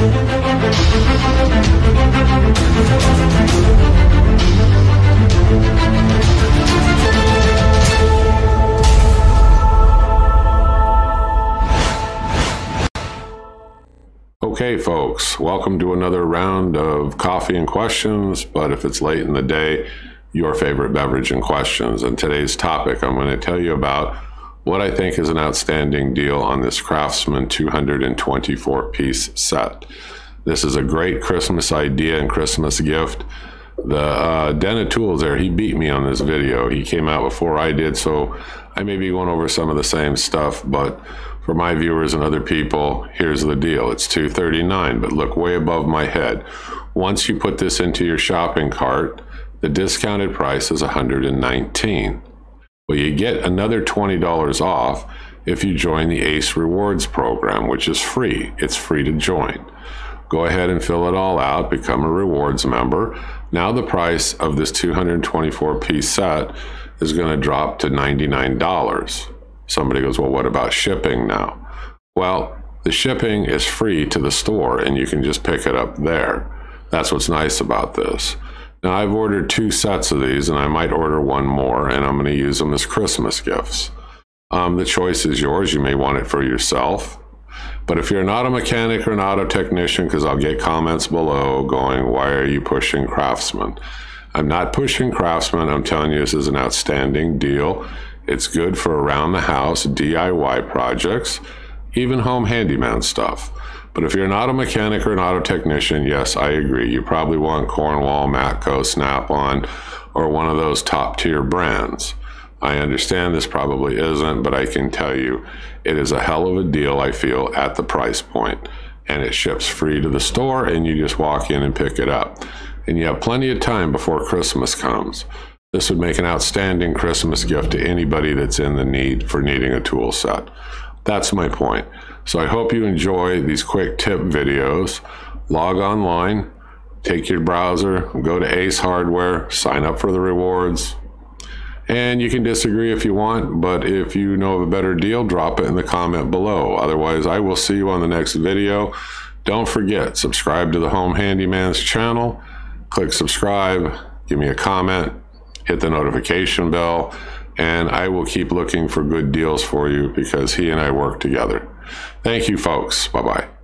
Okay, folks, welcome to another round of coffee and questions. But if it's late in the day, your favorite beverage and questions. And today's topic, I'm going to tell you about what I think is an outstanding deal on this Craftsman 224 piece set. This is a great Christmas idea and Christmas gift. The uh, Den of Tools there, he beat me on this video. He came out before I did, so I may be going over some of the same stuff, but for my viewers and other people, here's the deal. It's 239, but look way above my head. Once you put this into your shopping cart, the discounted price is 119. Well, you get another $20 off if you join the ACE Rewards program, which is free. It's free to join. Go ahead and fill it all out, become a rewards member. Now the price of this 224 piece set is going to drop to $99. Somebody goes, Well, what about shipping now? Well, the shipping is free to the store and you can just pick it up there. That's what's nice about this. Now, I've ordered two sets of these, and I might order one more, and I'm going to use them as Christmas gifts. Um, the choice is yours. You may want it for yourself. But if you're not a mechanic or an auto technician, because I'll get comments below going, why are you pushing Craftsman? I'm not pushing Craftsman. I'm telling you this is an outstanding deal. It's good for around the house DIY projects, even home handyman stuff. But if you're not a mechanic or an auto technician, yes, I agree. You probably want Cornwell, Matco, Snap on, or one of those top tier brands. I understand this probably isn't, but I can tell you it is a hell of a deal, I feel, at the price point. And it ships free to the store, and you just walk in and pick it up. And you have plenty of time before Christmas comes. This would make an outstanding Christmas gift to anybody that's in the need for needing a tool set. That's my point. So I hope you enjoy these quick tip videos. Log online, take your browser, go to Ace Hardware, sign up for the rewards. And you can disagree if you want, but if you know of a better deal, drop it in the comment below. Otherwise, I will see you on the next video. Don't forget, subscribe to the Home Handyman's channel. Click subscribe, give me a comment, hit the notification bell, and I will keep looking for good deals for you because he and I work together. Thank you, folks. Bye bye.